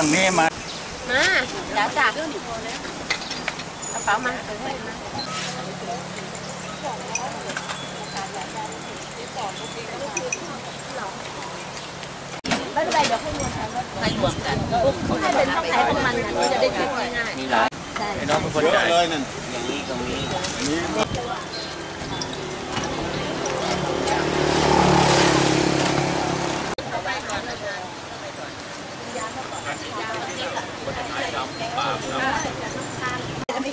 ป๋าเครื่องนี้มา มาเดี๋ยวจับกระเป๋ามาไม่เป็นไรเดี๋ยวให้รวมกันให้รวมกันให้เป็นต้องใครต้องมันนะจะได้เก็บง่าย มีหลาย ๆใช่ ไอ้น้องเป็นคนจ่าย เลยนั่น อย่างนี้ตรงนี้ เ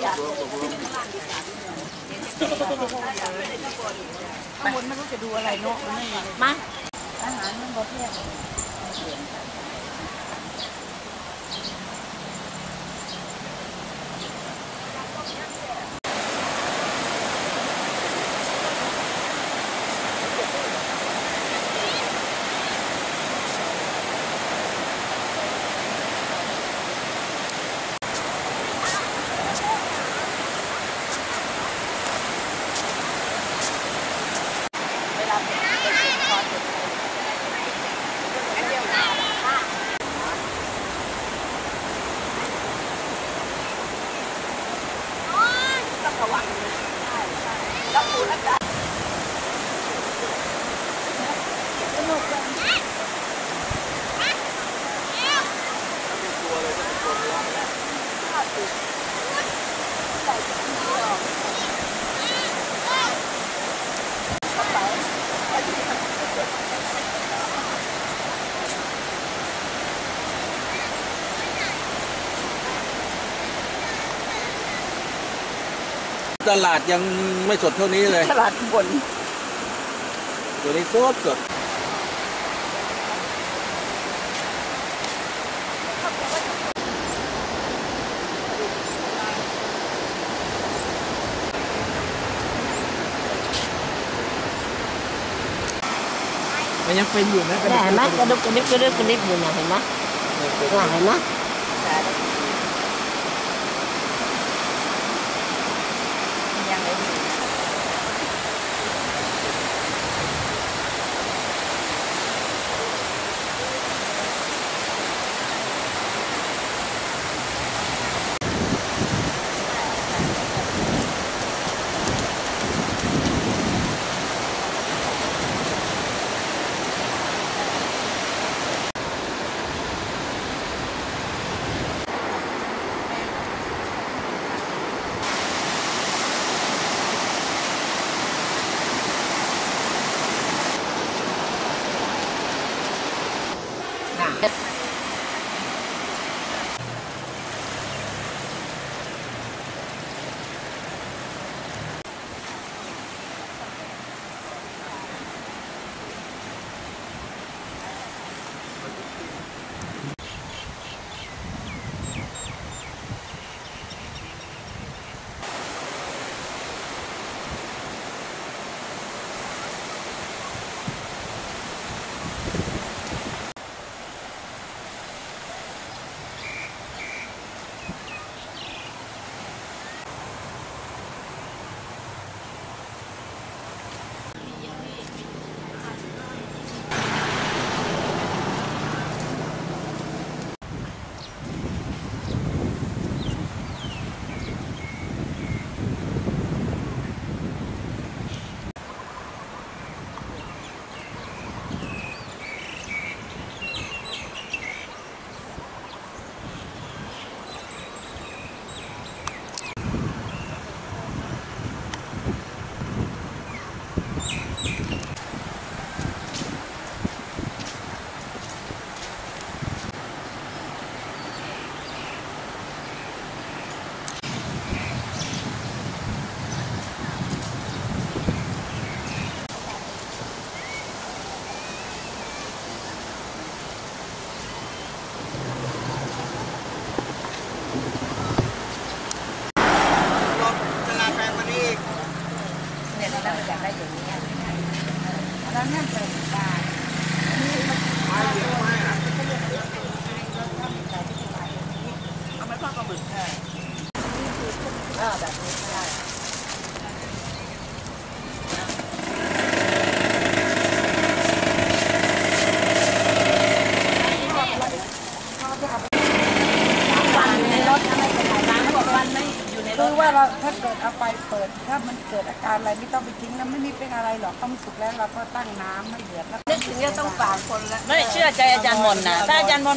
ข้างบนไม่รู้จะดูอะไรเนาะมันไม่มาอาหารมันประเภทเวลาเป็นเป็นคอร์สเป็นอันเดียวกันค่ะต้องระวังใช่ใช่แล้วคุณอาจารย์ ตลาดยังไม่สดเท่านี้เลย ตลาดบน ตัวนี้สดสดมันยังเป็นอยู่นะเนี่ยเห็นไหมกระดุกกระดิบกระดิบกระดิบอยู่เนี่ยเห็นไหมเนี่ยเห็นไหม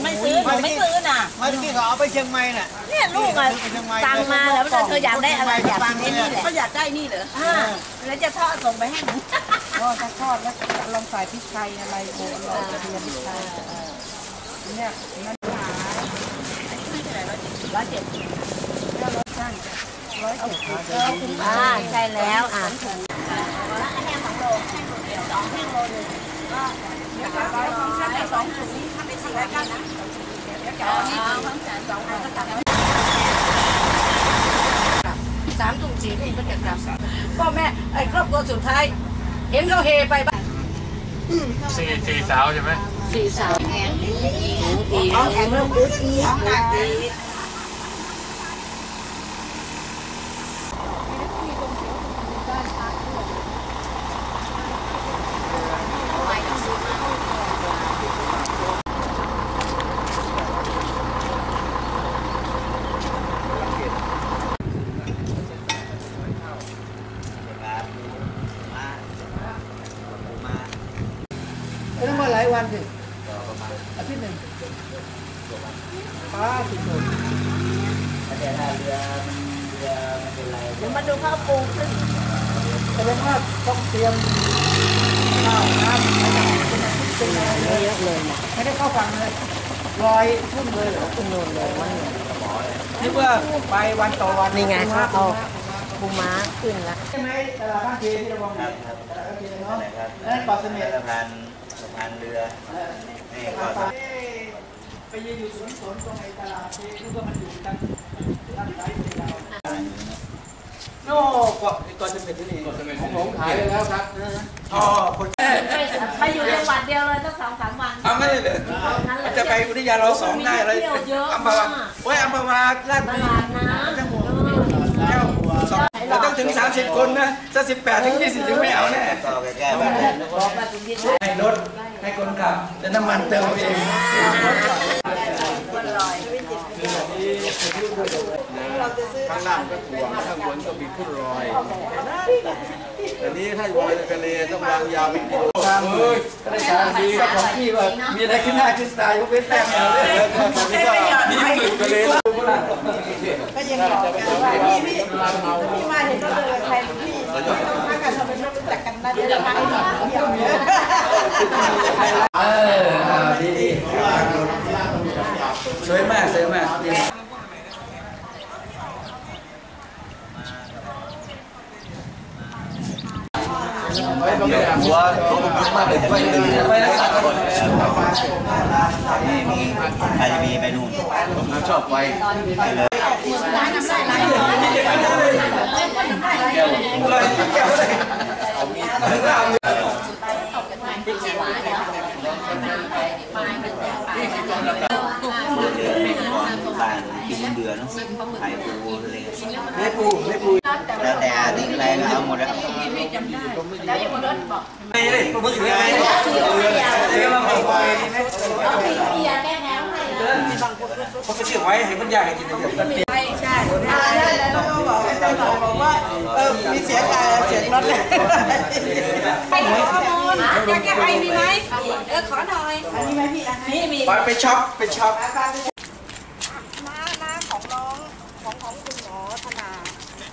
มนต์ไม่ซื้อหนูไม่ซื้อน่ะเมื่อกี้เขาเอาไปเชียงใหม่น่ะเนี่ยลูกอะตังมาแล้วเธออยากได้อะไรอยากกินไอ้นี่แหละเขาอยากได้นี่เหรออ่าแล้วจะทอดส่งไปให้หนูก็ถ้าทอดแล้วลองใส่พริกไทยอะไรโบลองกระเทียมพริกไทยเนี่ยนั่นหาร้อยเจ็ดสิบแล้วรสช่างอ่าใช่แล้วอะสามถุงสี่ถุง ก็จะกลับพ่อแม่ไอ้ครอบครัวสุดท้ายเห็นเขาเฮไปบ้านสี่สี่สาวใช่ไหมสี่สาวแข็งท้องแข็งเริ่มอึดท้องหนักดีแล้วมาหลายวันสิอาทิตย์หนึ่งป้าสุด เดี๋ยวมาดูข้าวปูขึ้น ๆแสดงว่าต้องเตรียมข้าวน้ำเป็นอะไรเยอะเลยนะไม่ได้เข้าฝั่งเลยลอยขึ้นเลยเหรอขึ้นโน่นเลยวันนึกว่าไป วันต่อวันนี่ไงปูเขาม้เอาปูม้าปูม้าขึ้นแล้วใช่ไหมตลาดบ้านเจที่เราบอกครับตลาดบ้านเจเนาะนั่นเกาะเสม็ดสะพานสะพานเรือนี่ก็สะไปยืนอยู่สวนสนตรงไอ้ตลาดเจนึกว่ามันอยู่ตั้งตั้งหลายปีแล้วโน่เกาะเกาะเสม็ดที่นี่ของผมขายไปแล้วครับอ๋อคนไปอยู่จังหวัดเดียวเลยตั้งสองสามวันเอาไม่ได้เลยนั้นเลยจะไปอุทยานเราสองได้เลยเที่ยวเยอะอัมพวาโอ้ยอัมพวาลาดตบุรี ลาดน้ำ เจ้าสอง เราต้องถึง 30 คนนะถ้า18 ถึง 20 ถึงไม่เอาแน่ก็แก้ๆแบบให้รถให้คนขับแต่น้ำมันเติมเอาเองข้างล่างก็ถ่วงข้างบนก็มีขึ้นรอย อันนี้ถ้าลอยในทะเลต้องวางยาวเป็นกิโลเฮ้ยก็ได้การดีเจ้าของพี่ว่ามีอะไรขึ้นหน้าขึ้นตายกเว้นแต้มเดียวเลยตอนนี้ก็นี่กลึกทะเลก็ยังบอกกันว่าพี่พี่พี่มาเห็นรถเลยใครพี่ต้องพักกันเราเป็นรู้จักกันนะเดี๋ยวจะมาให้เที่ยวเนี่ยเออดีดีสวยมากสวยมากดี หัวตัวมันมากเลยไปเลยไปรักษาคนนี่มีใครจะมีไปนู่นผมชอบไปไปเลยเลยแก้วเลยเรือบ้านกินเบื่อเนาะไข่ปูอะไร ไม่ปูดไม่ปูดแล้วแต่ทิ้งอะไรก็เอาหมดแล้วไม่เลยมือถือไงเดี๋ยวเราบอกไปนี่ไหมเขาไปเชื่อไว้ให้มันยากให้กินเลยมันเปลี่ใช่แล้วก็บอกให้เจ้าของบอกว่าเออมีเสียงการเสียงรถเลยไปขอข้อมูลอยากจะไปมีไหมเออขอหน่อยมีไหมพี่มีมีไปไปช็อปไปช็อปน้าน้าของน้องของของคุณหมอธนาบอก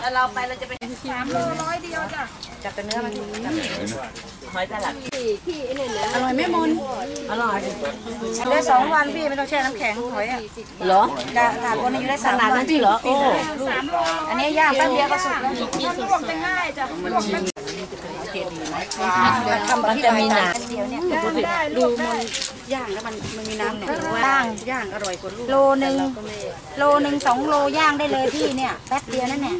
แล้วเราไปเราจะไปสามโลร้อยเดียวจ้ะจับเป็นเนื้อมันหอยตลับอร่อยไม่มุนอร่อยเหลือสองวันพี่ไม่ต้องแช่น้ำแข็งหอยอะเหรอจะถาดวันนี้อยู่ได้ขสามนาดวันั้นนที่เหรอ โอ้อันนี้ย่างแป๊บเดียวก็สุกแล้วมันลวกจะง่ายจ้ะลวกแป๊บ มันจะมีหนาเดียวเนี่ยได้ดูมันย่างแล้วมันมันมีน้ำเนี่ยย่างย่างอร่อยกว่าลูกโลหนึ่งโลหนึ่งสองโลย่างได้เลยพี่เนี่ยแป๊บเดียวนั่นเนี่ย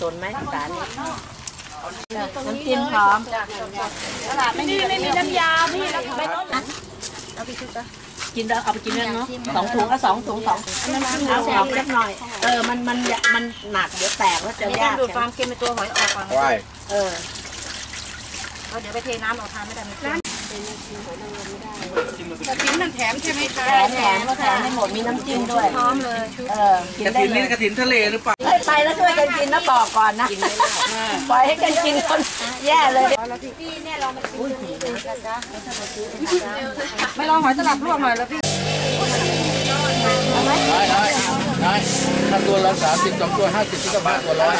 สนไหมสารนี่น้ำจิ้มพร้อมตลาดไม่มีไม่มีน้ำยาพี่แล้วไม่ต้อง กินแล้วเอาไปกินแล้วเนาะสองถุงก็สองถุงสองเอาออกเล็กหน่อย เออมันมันมันหนักเดี๋ยวแตกแล้วจะต้ยาอกงดูดความเค็มในตัวหอยออกก่อนไหวเออเอาเดี๋ยวไปเทน้ำออกทานไม่ได้มันเค็ม กระถิ่นมันแถมใช่ไหมคะแถมแถมก็แถมให้หมดมีน้ำจิ้มด้วยพร้อมเลยเออกินกระได้ถินเลนี่ยกระถินทะเลหรือเปล่าเฮ้ยไปแล้วช่วยกันกินนะบอกก่อนนะปล่อยให้กันกินคนแย่เลยไม่ลองหอยตลับลวกหน่อยแล้วพี่ ได้ได้ได้ถ้าตัวละสามสิบสองตัวห้าสิบที่ก็บาทตัวร้อย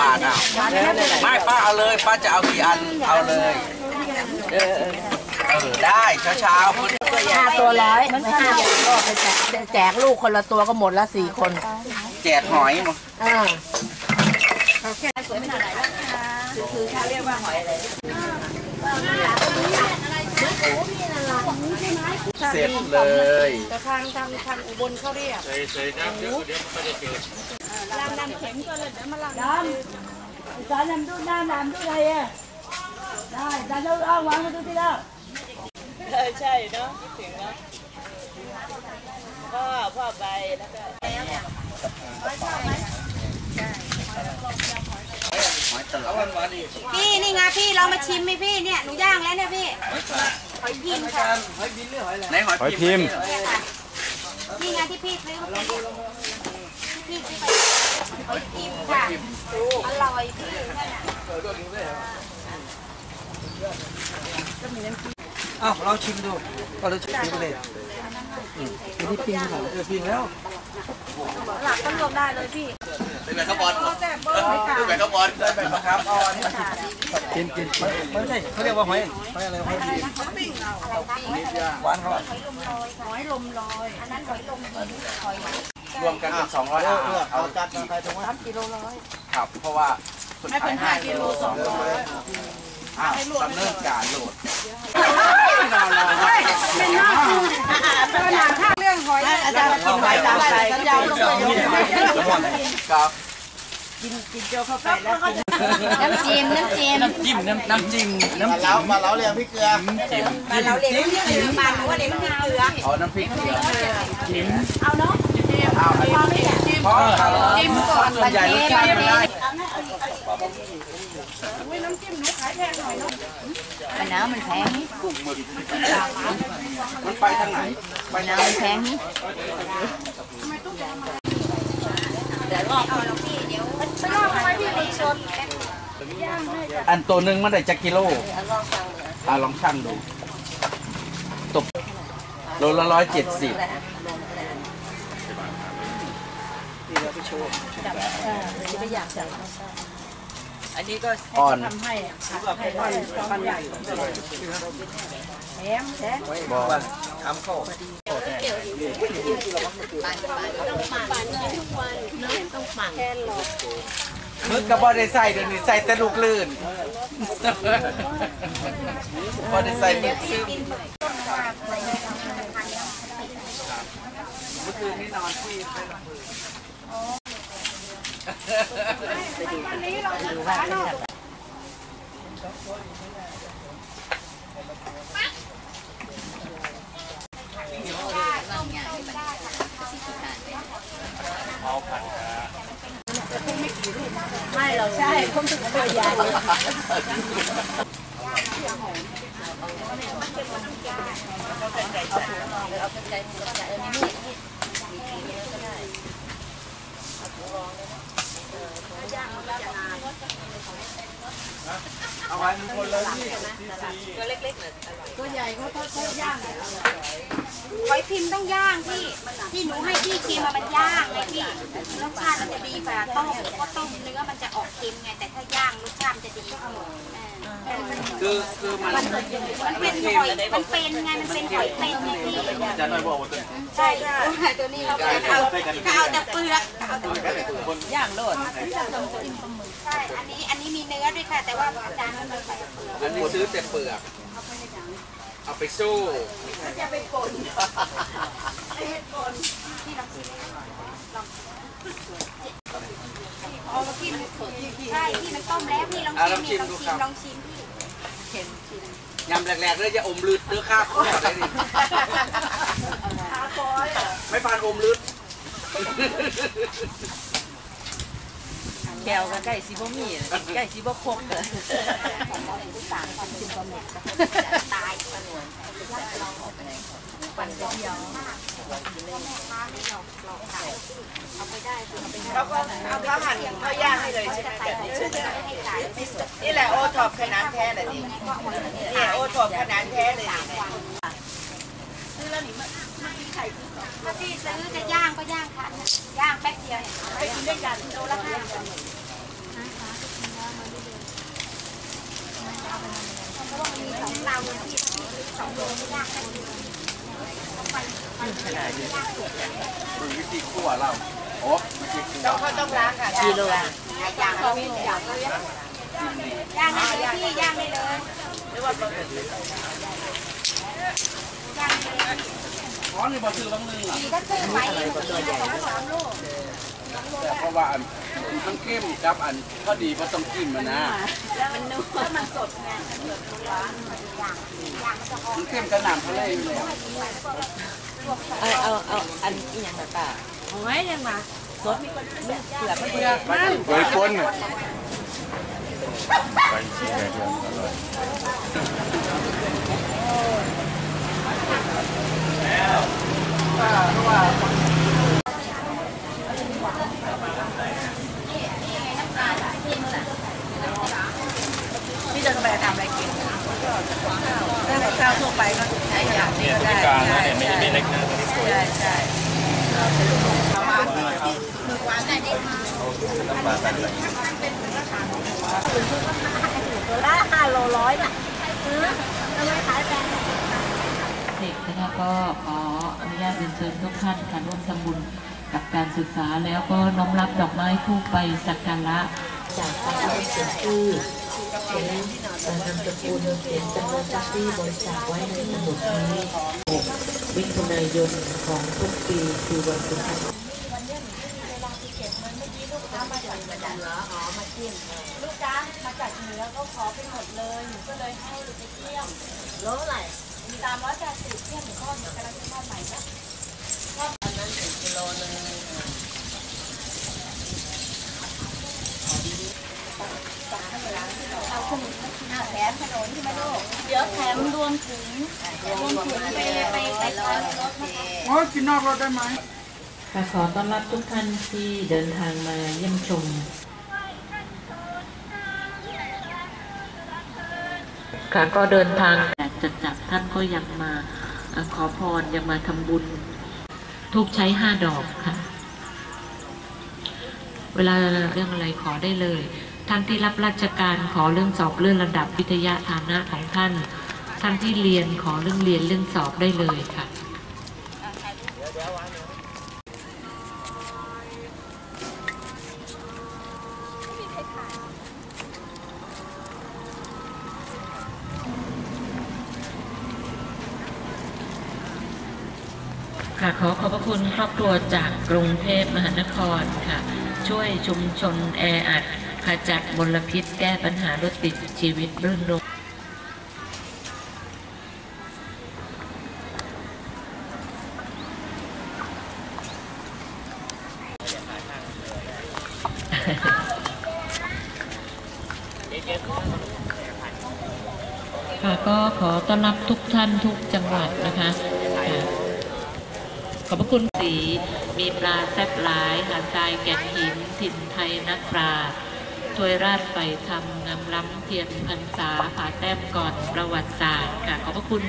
บาทอะไม่ป้าเอาเลยป้าจะเอากี่อันเอาเลยเออเออได้เช้าเช้าๆคุณห้าตัวร้อยไม่ห้าตัวไปแจกแจกลูกคนละตัวก็หมดละสี่คน แจกหอยมาอ่าเสร็จเลยแต่ทางทางทางอุบลเขาเรียกจานน้ำดูน้ำน้ำดูอะไรอะได้จานดูเอาวางมาดูที่แล้วใช่เนาะคิดถึงเนาะพ่อพ่อไปแล้วก็พี่นี่ไงพี่เรามาชิมไหมพี่เนี่ยหนูย่างแล้วเนี่ยพี่ หอยพิมพ์ค่ะไหนหอยพิมพ์นี่ไงที่พี่ซื้อมาเป็นที่พี่ซื้อไปหอยพิมพ์ค่ะอร่อยพี่นั่นน่ะอ้าวเราชิมดูก็เราชิมดูเลยอืมนี่พิมพ์เหรอเออพิมพ์แล้ว หลักก็รวมได้เลยพี่เป็นแบบข้าวบอลเป็นแบบข้าวบอลได้แบบมะขามอ่อนกินกินไม่ใช่เขาเรียกว่าหอยหอยอะไรหอยดีหวานเขาอะหอยลมลอยอันนั้นหอยลมดีหอยรวมกันเป็นสองร้อยอะเอาจัดไปตรงนั้นกิโลร้อยครับเพราะว่าคนขายห้ากิโลสองร้อย อ้าวดำเนินการโหลดขนาดถ้าเรื่องหอยอาจารย์กินหอยตามใจสัญญาลงไปเยอะครับน้ำจิ้มน้ำจิ้มน้ำจิ้มน้ำน้ำจิ้มน้ำมาจิ้แล้วมมาแล้วเรียงพี่เกลือจิ้มเราเลี้ยงเลี้ยงมันว่าเลี้ยงเกลือเอาน้ำพริกเกลือจิ้มเอาเนาะเอาพอจิ้มก่อนส่วนใหญ่รส ชาติมันได้มะนาวมันแพงมันไปทางไหนไปทางไหนแพงอันตัวหนึ่งมันได้จักกิโลอ่าลองชั่งดูตกโลละร้อยเจ็ดสิบอั นนี้ก็อ่อนทำให้อะบอกว่าทำเข้ามึกกับบอได้ใส่เดี๋ยวนี้ใส่แต่ลูกลื่นบอได้ใส่มึกซึมเมื่อคืนนี้นอนที่ไม่ เราใช่ผมถึงตัวใหญ่ เอา ไว้มันคนละที่หอย พิมพ์ต้องย่างพี่ที่หนูให้พี่ชิมมามันย่างไงพี่รสชาติมันจะดีกว่าต้มเพราะต้มเนื้อมันจะออกเค็มไงแต่ถ้าย่างรสชาติมันจะดีกว่าเออคือคือมันมันเป็นหอยมันเป็นไงมันเป็นหอยเป็นไงพี่จะหน่อยบอกว่าตัวใช่ใช่ตัวนี้เราเอาเอาแต่เปลือกเอาแต่เปลือกย่างโลดใช่อันนี้อันนี้มีเนื้อด้วยค่ะแต่ว่าอาจารย์มันใส่เปลือกอันนี้ซื้อแต่เปลือก เอาไปสู้จะไปป่นไปเฮ็ดป่นที่ลองชิมลองเอามากินใช่พี่มันต้มแล้วพี่ลองชิมนี่ลองชิมลองชิมพี่ยำแหลกๆเลยจะอมลืดเนื้อข้าวข้อได้ดิไม่ปานอมลืด แก้วก็ใกล้สิบ่มีใกล้สิบ่ครบเลยเราก็เอาข้าวหั่นข้าวย่างให้เลยใช่ไหมนี่แหละโอท็อปขนาดแท้เลยนี่นี่โอท็อปขนาดแท้เลยนี่ ถ้าพี่ซื้อจะย่างก็ย่างทันย่างแป๊บเดียวเนี่ยไปกินด้วยกันโลละห้าบาทเพราะว่ามันมีสองราวเลยที่สองโลไม่ย่างแป๊บเดียวมันวิธีคั่วเราโอ้วิธีคั่วต้องเขาต้องล้างค่ะกิโลย่างก็มีย่างเลยย่างได้เลยพี่ย่างได้เลยหรือว่าย่างได้เลย อ๋อนี่บอซื้อบางนึงอะถ้าซื้อไว้เนี่ยมันจะได้สามโลแต่เพราะว่าอันทั้งเข้มกับอันพอดีเพราะต้องกินมันนะมันนุ่มแล้วมันสดไงมันสดร้อนย่างย่างมันจะหอมทั้งเข้มกับน้ำทะเลอยู่แล้วเอาเอาเอาอันอีหยังต่างๆหอยยังมาสดเปลือกไม่เปลือกมันเคยปน พี่จะไปทำอะไรกินถ้าข้าวทั่วไปก็ใช้อย่างนี้ก็ได้ใช่ใช่ใช่ใช่ประมาณตัวละห้าโลร้อยน่ะซื้อเอาไว้ขายแพงเด็ก นะคะก็ขออนุญาตเรียนเชิญทุกท่านค่ะร่วมทำบุญกับการศึกษาแล้วก็น้อมรับดอกไม้ทูปไปสักการะจากการที่เขียนชื่อเขียนนามสกุลเขียนจำนวนที่บริจาคไว้ในสมุดนี้มิถุนายนของทุกปีคือวันสุดท้ายลูกจ้ามาจากเหนือก็ขอไปหมดเลยหนูก็เลยให้ไปเที่ยวโลไหล ตามร้อยแปดสิบเที่ยวหนูก็หนูกำลังจะทอดใหม่ละเอาขนมเอาแถมขนมใช่ไหมลูกเดี๋ยวแถมรวมถึงรวมถึงไปไปไปตอนรถนะคะโอ้กินนอกรถได้ไหมขอต้อนรับทุกท่านที่เดินทางมาเยี่ยมชม ค่ะก็เดินทางจัดจับท่านก็ยังมาขอพรยังมาทำบุญทุกใช้ห้าดอกค่ะ เวลาเรื่องอะไรขอได้เลยท่านที่รับราชการขอเรื่องสอบเรื่องระดับวิทยาฐานะของท่านท่านที่เรียนขอเรื่องเรียนเรื่องสอบได้เลยค่ะ ค่ะขอขอบพระคุณครอบครัวจากกรุงเทพมหานครค่ะ ช่วยชุมชนแออัดขจัดมลพิษแก้ปัญหารถติดชีวิตรื่นรมย์ ค่ะก็ขอต้อนรับทุกท่านทุกจังหวัดนะคะค่ะขอบพระคุณสี มีปลาแซ่บหลาย หาดทรายแก่นหิน นไทยนักปลาถวยราชไฟทำงามล้ำเทียนพรรษาผาแต้มก่อนประวัติศาสตร์ค่ะขอบพระคุณ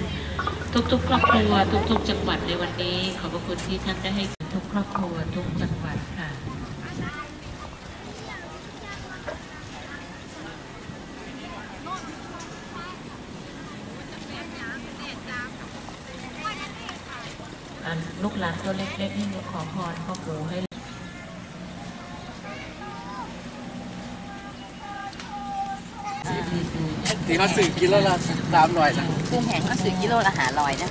ทุกๆ ครอบครัว ทุก ๆ จังหวัดในวันนี้ ขอบพระคุณที่ท่านได้ให้ทุกครอบครัวทุกจังหวัดค่ะลูกหลานตัวเล็กๆนี่ขอพรพ่อปู่ให้ ที่ เขาสื่อกิโลละสามร้อยนะกุ้งแห้งก็ซื้อกิโลละหาลอยนะ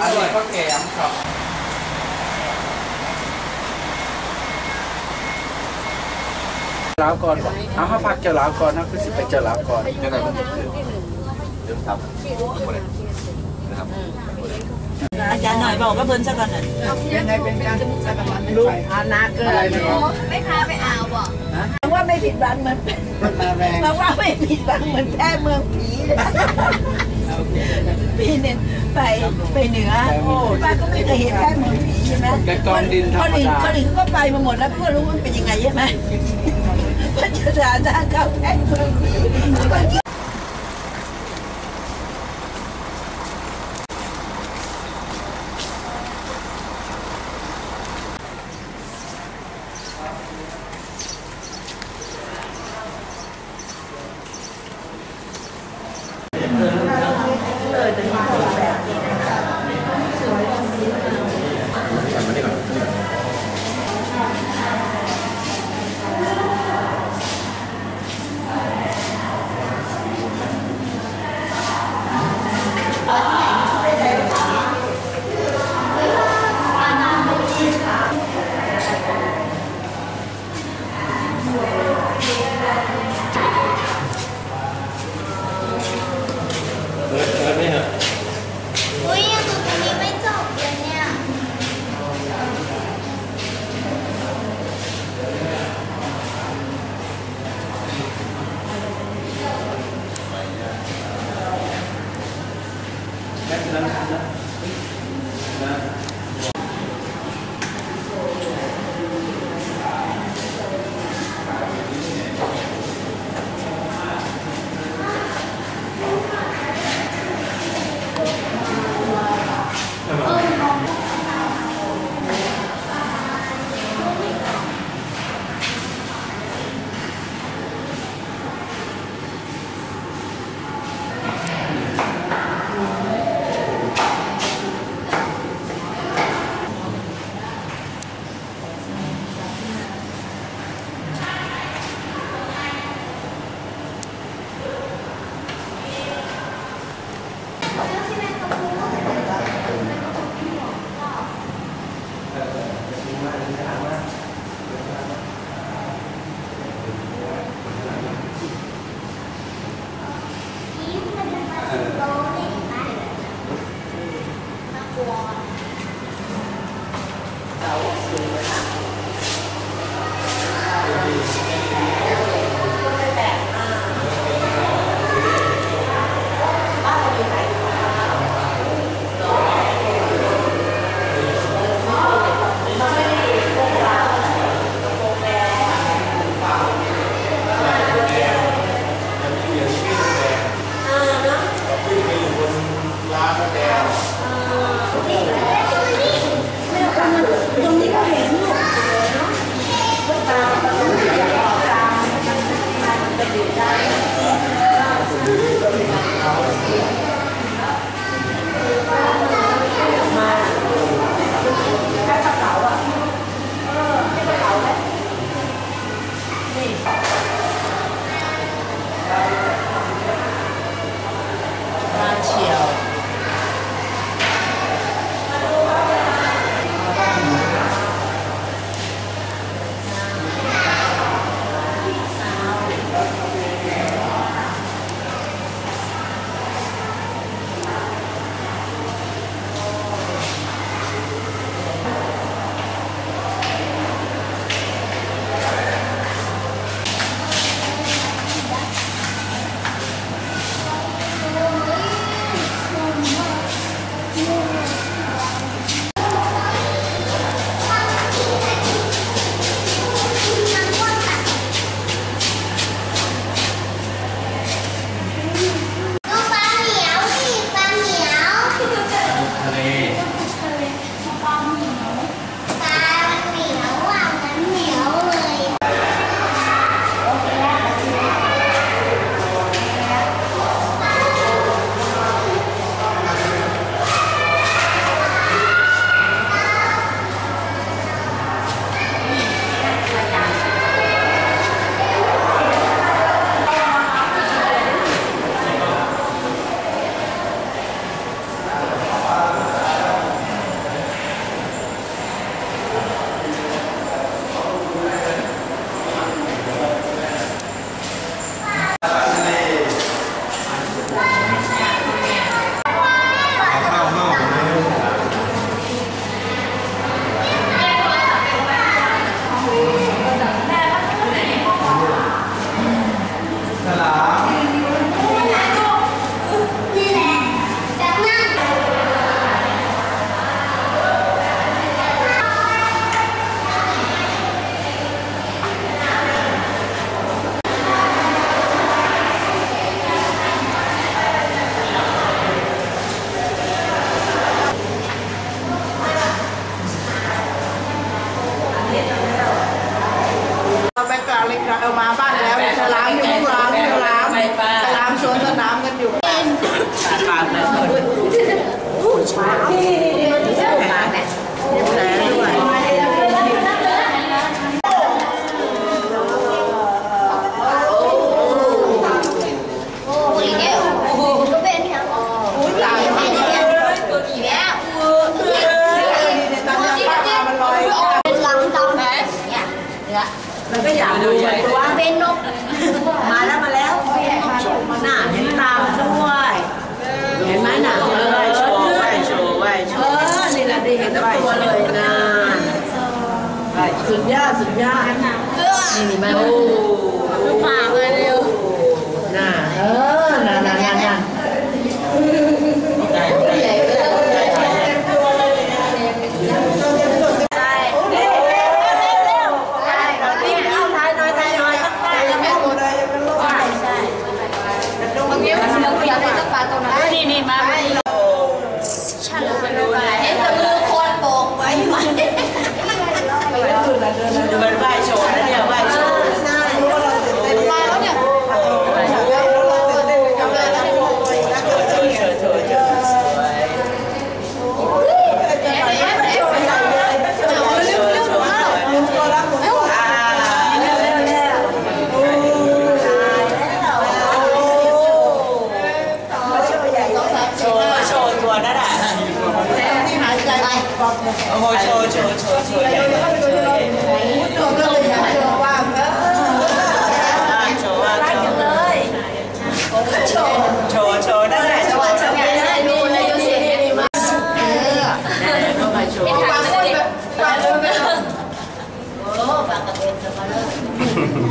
อร่อยก็แก่ครับลาวก่อนเอามาพักเจ้าลาวก่อนนะคือสิไปเจ้าลาวก่อนจะได้มันจะขึ้นเดี๋ยวทำนะครับอาจารย์หน่อยบอกก็เพิ่นซะก่อนน่ะยังไงเป็นการสักการไม่ลูกไปอานาเกิอะไรนเนี่ยไม่พาไปอ่าวบอกว่าไม่ผิดหวังเหมือน มันมาแรงเราว่าไม่ผิดหวังเหมือนแค่เมืองผีเลยปีหนึ่งไปไปเหนือป้าก็ไม่เคยเห็นแค่เมืองผีใช่ไหมแต่กองดินธรคนรมอื่นดาคนอื่นเขาก็ไปมาหมดแล้วก็รู้ว่ามันเป็นยังไงใช่ไหมพัชราหน้าเข้าแค่เมืองผีอุ้ย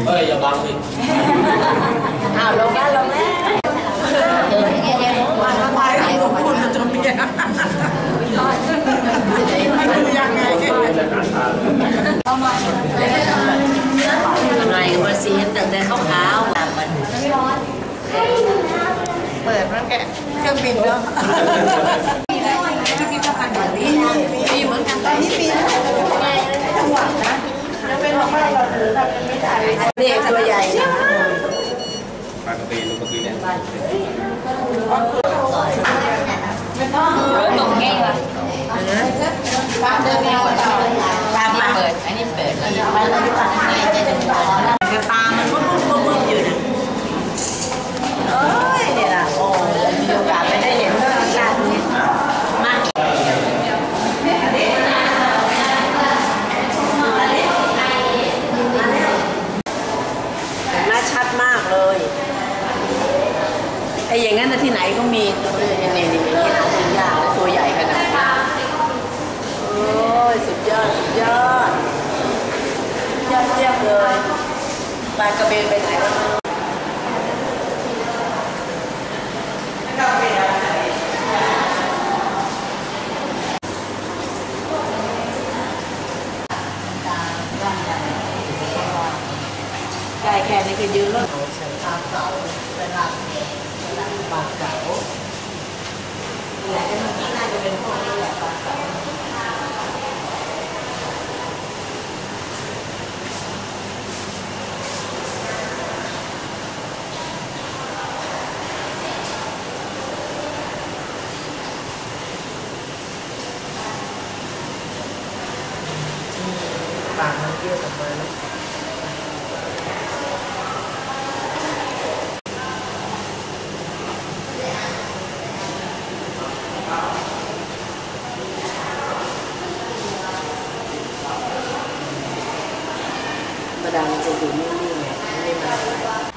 เฮ้ยอย่าบังดิอ้าวลงแล้วลงแล้วไปของคุณจนเมียไม่ดูยังไงหน่อยมาซีนแต่แต่ขาวๆแบบมันเปิดมันแกะเครื่องบินเนาะมีเหมือนกันตอนนี้ ปีเด็กตัวใหญ่ปลากระปีลูกกระปีเนี่ยตามมาเปิดอันนี้เปิดแล้วกระตามันพุ่งพุ่งพุ่งอยู่นะเอ้ยเนี่ยล่ะโอ้มีโอกาสไปได้เห็นเรื่องการนี้มาหน้าชัดมากเลยไอ้อย่างนั้นนะที่ไหนก็มีนี่นี่นี่นี่หาซื้อยากนะตัวใหญ่ขนาดนี้โอ้ยสุดยอดสุดยอดยอดเยี่ยมเลย ปลากระเบนไปไหนวะใกล้แค่นี้ก็ยืนแล้วแหละเมื่อกี้น่าจะเป็นพวกนี้แหละปลาเก๋า ปาก มันเกี่ยวกับมัน ธรรมดามันจะอยู่นิ่งๆไงไม่มา เ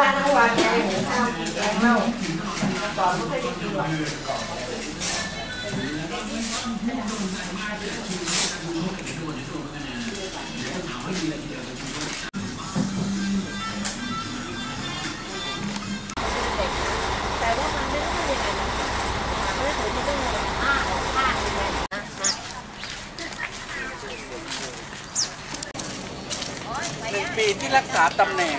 อยู่บ้านทั้งวันแกหุงข้าวกินแกงเหล้าก่อนไม่เคยได้กินหรอกหนึ่งปีที่รักษาตำแหน่ง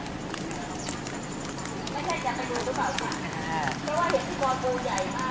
ก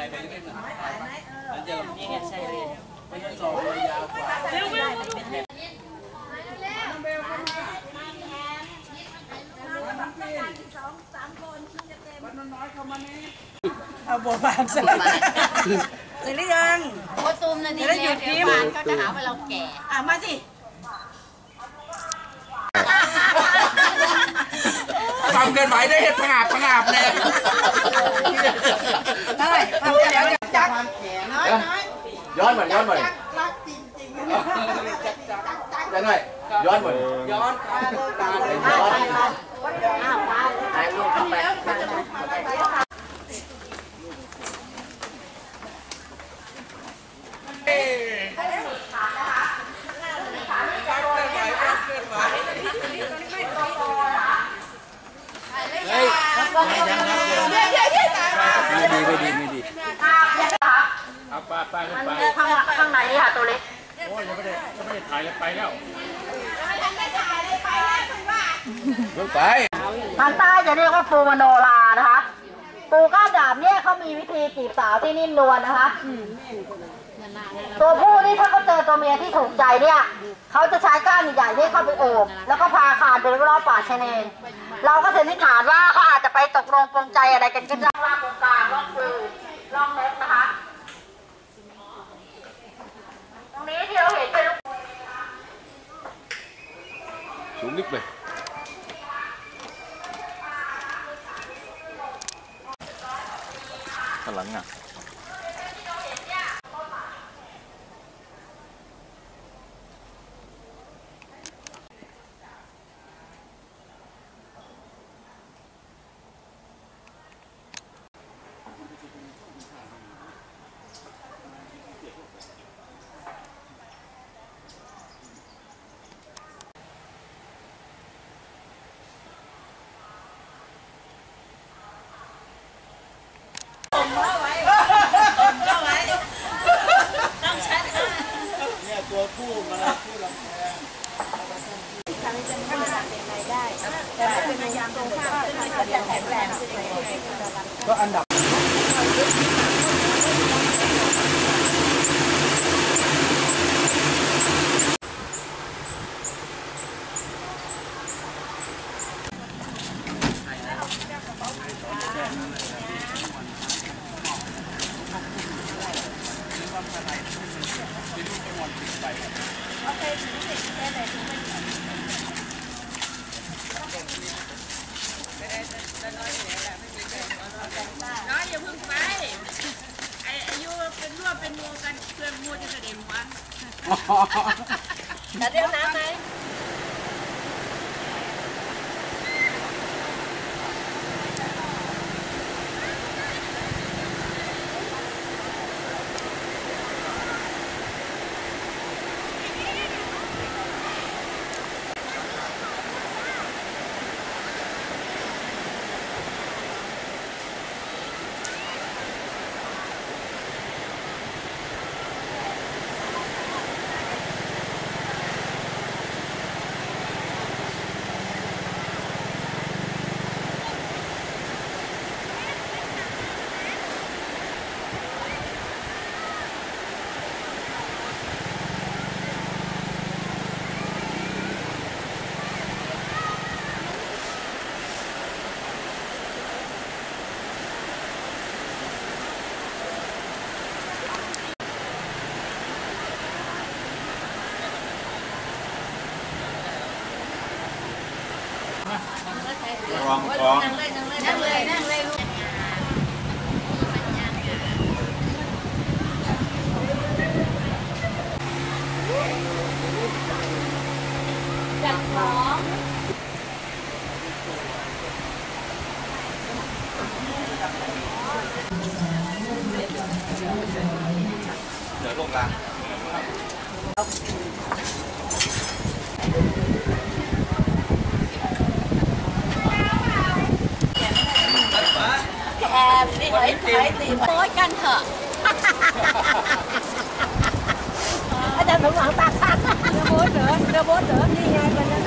ลไปนิดนึงมันจะนี่ไงใช่เลยม่ใช่ซองเลยาวกว่าเอาบัวบานเสร็จเสร็จหรือยังโอ้ตูมนั่นนี่จะได้หยุดยิ้มเดี๋ยวเขาจะหาว่าเราแก่อะมาสิ ความเกินไหวได้เห็นผงาบผงาบเลยได้ทำเดี๋ยวจะจักน้อยน้อยย้อนเหมือนย้อนเหมือนรักจริงจริงจะหน่อยย้อนเหมือนย้อนตาตาเลยย้อนถ่ายรูปกันไป ไม่ดีไม่ดีไม่ดีเอาไปไปไปข้างข้างในนี่ค่ะตัวเล็กโอ้ยยังไม่ได้ยังไม่ได้ถ่ายแล้วไปแล้วลงไปทางใต้จะเรียกว่าปูมโนรานะคะปูก้านดาบเนี่ยเขามีวิธีจีบสาวที่นิ่มนวลนะคะตัวผู้นี่ถ้าเขาเจอตัวเมียที่ถูกใจเนี่ยเขาจะใช้ก้านใหญ่ๆที่เข้าไปโอบแล้วก็พาคานไปรอบๆป่าชะเนน เราก็เสนที่ฐานว่าเขาอาจจะไปตกลงปรงใจอะไรกันขึ้นร่องล่างตรงกลางล่องปูล่องเล็กนะคะ ตรงนี้ที่เราเห็นเป็นลูกสูงนิดเลยข้างหลังอะ tiền bối กันเถอะอาจารย์สมหวังตาคันเนื้อบดเหรอเนื้อบดเหรอนี่ไงมัน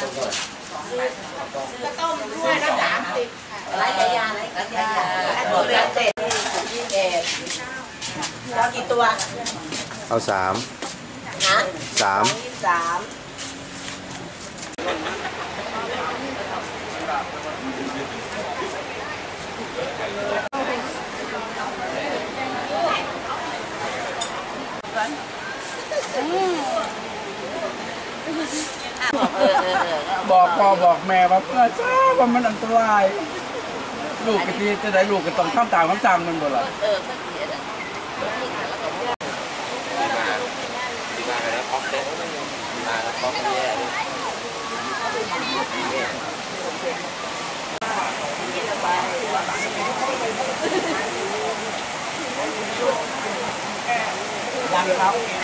กดก็ต้มด้วยนะสามสิบไร้กระยาไรกระยาตัวเล็กเต็ดยี่สิบเอ็ดเรากี่ตัว เอาสามสามเออเออเออ บอก พ่อบอกแม่ว่าเพื่อจ้าว่ามันอันตราย ลูกกะทีจะได้ลูกก็ต้องทำตามคำสั่งมันบ่ล่ะเออก็เสียแล้วยังครับ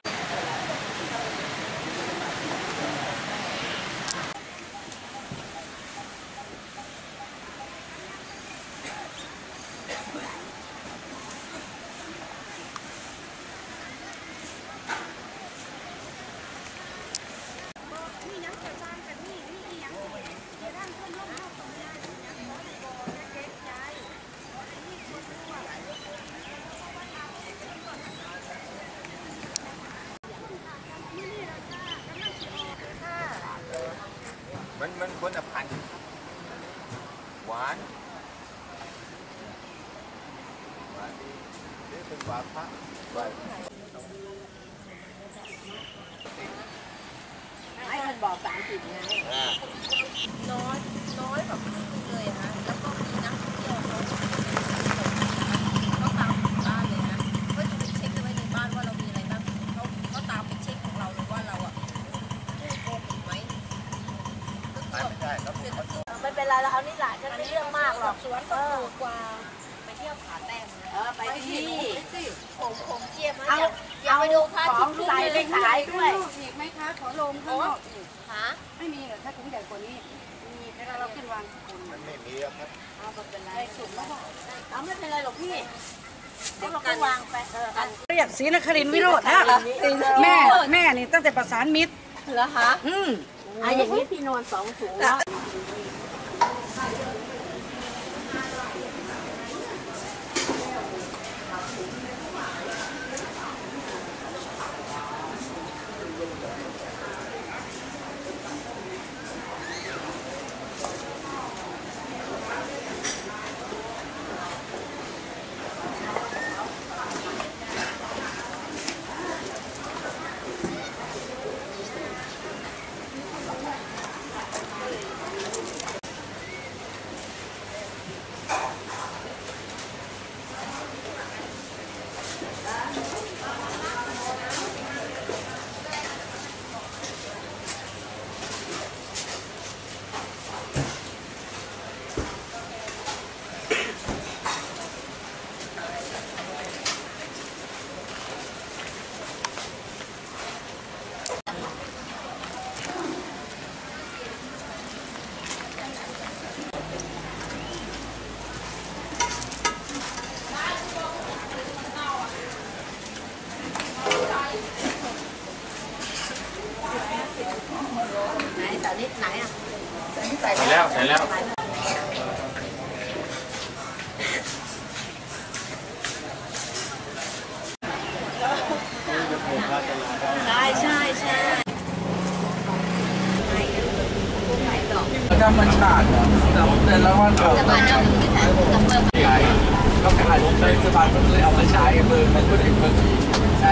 ไม่เป็นไรแล้วเอานี่หลานฉันไม่เรื่องมากหรอกสวนก็ถูกกว่าไปเที่ยวผาแต้มนะเออไปที่ผมผมเจี๊ยบนะเอาอยากไปดูพระขอาองทิตย์ใส่ไปขายด้วยอีกไหมคะขอลงข้างนอกอีกหาไม่มีเหรอถ้าถุงใหญ่กว่านี้มีเวลาเราขึ้นวางคุณมันไม่มีแล้วครับเอาไม่เป็นไรสุดแล้วบอกเอาไม่เป็นไรหรอกพี่เดี๋ยวเราก็วางไปเออกันเรียกศรีนครินทร์วิโรจน์นะแม่แม่นี่ตั้งแต่ประสานมิตรเหรอคะอืม อะอย่างนี้พี่นอนสองถุงแล้ว แล้วใส่แล้วใช่ใช่ใช่ธรรมชาติอะแต่แต่ละวันเราแต่บ้านเรามันไม่ถ่ายกับเบอร์ใช้ก็ขายผมเป็นสบายผมเลยเอามาใช้เบอร์มันก็ได้เบอร์ที่ใช้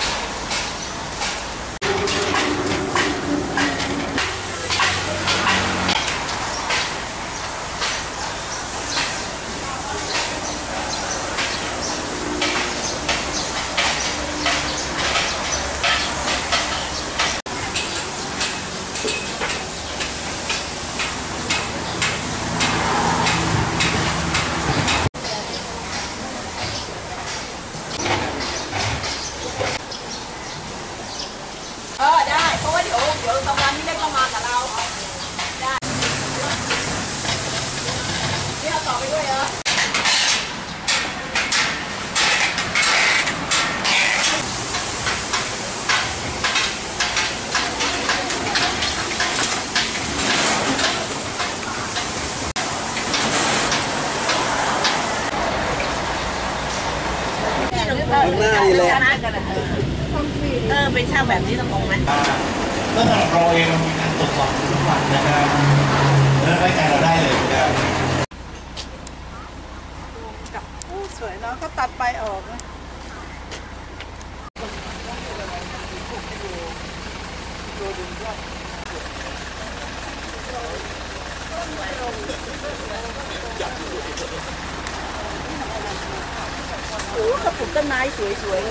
เออได้ เพราะว่าเดี๋ยวเดี๋ยวสัปดาห์นี้เล็กเรามากับเรา ได้นี่เอาต่อไปด้วยเหรอ หน้านี่แหละเออเป็นช่างแบบนี้ต้องมองไหม เมื่อเราเองเรามีการตรวจสอบคุณสมบัตินะครับแล้วไว้ใจเราได้เลยนะครับ กับอู้สวยเนาะก็ตัดไปออกนะ โอ้เขาปลูกต้นไม้สวย